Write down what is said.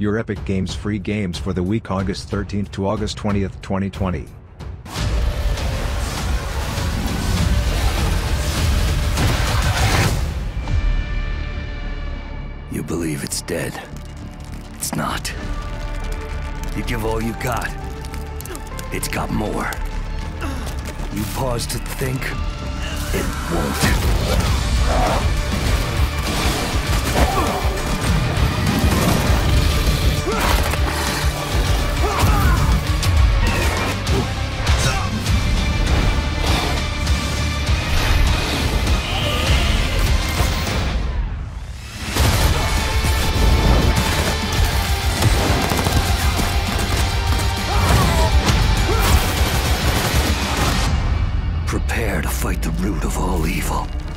Your Epic Games free games for the week August 13th to August 20th, 2020. You believe it's dead. It's not. You give all you got. It's got more. You pause to think, it won't. Fight the root of all evil.